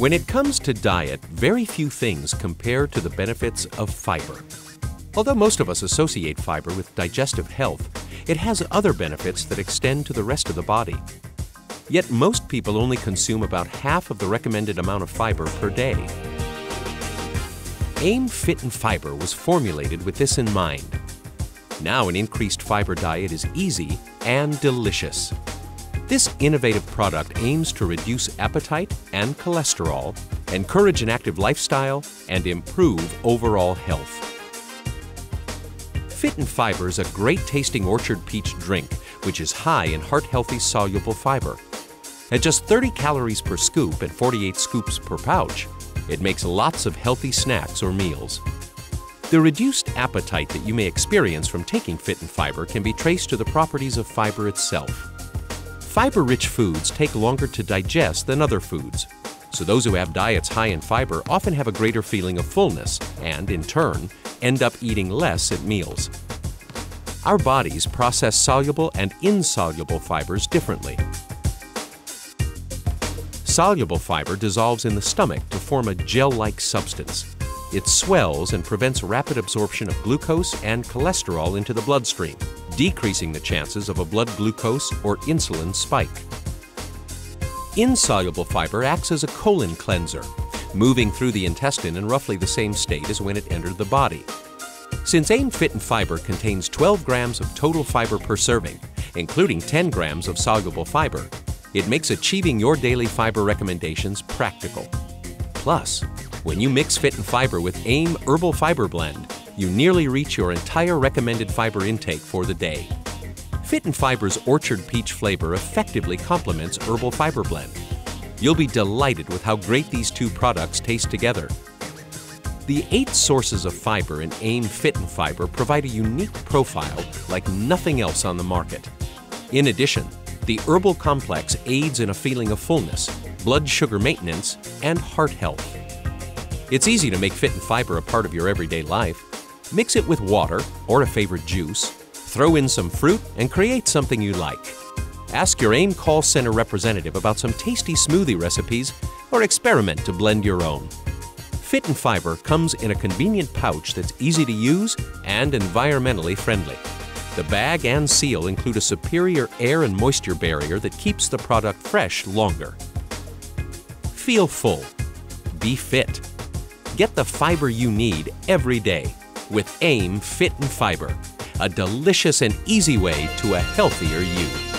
When it comes to diet, very few things compare to the benefits of fiber. Although most of us associate fiber with digestive health, it has other benefits that extend to the rest of the body. Yet most people only consume about half of the recommended amount of fiber per day. AIM Fit and Fiber was formulated with this in mind. Now an increased fiber diet is easy and delicious. This innovative product aims to reduce appetite and cholesterol, encourage an active lifestyle, and improve overall health. Fit and Fiber is a great tasting orchard peach drink, which is high in heart healthy soluble fiber. At just 30 calories per scoop and 48 scoops per pouch, it makes lots of healthy snacks or meals. The reduced appetite that you may experience from taking Fit and Fiber can be traced to the properties of fiber itself. Fiber-rich foods take longer to digest than other foods, so those who have diets high in fiber often have a greater feeling of fullness and, in turn, end up eating less at meals. Our bodies process soluble and insoluble fibers differently. Soluble fiber dissolves in the stomach to form a gel-like substance. It swells and prevents rapid absorption of glucose and cholesterol into the bloodstream, decreasing the chances of a blood glucose or insulin spike. Insoluble fiber acts as a colon cleanser, moving through the intestine in roughly the same state as when it entered the body. Since AIM Fit and Fiber contains 12 grams of total fiber per serving, including 10 grams of soluble fiber, it makes achieving your daily fiber recommendations practical. Plus, when you mix Fit and Fiber with AIM Herbal Fiber Blend, you nearly reach your entire recommended fiber intake for the day. Fit and Fiber's orchard peach flavor effectively complements Herbal Fiber Blend. You'll be delighted with how great these two products taste together. The eight sources of fiber in AIM Fit and Fiber provide a unique profile like nothing else on the market. In addition, the herbal complex aids in a feeling of fullness, blood sugar maintenance, and heart health. It's easy to make Fit and Fiber a part of your everyday life. Mix it with water or a favorite juice, throw in some fruit, and create something you like. Ask your AIM call center representative about some tasty smoothie recipes or experiment to blend your own. Fit and Fiber comes in a convenient pouch that's easy to use and environmentally friendly. The bag and seal include a superior air and moisture barrier that keeps the product fresh longer. Feel full. Be fit. Get the fiber you need every day with AIM Fit and Fiber, a delicious and easy way to a healthier you.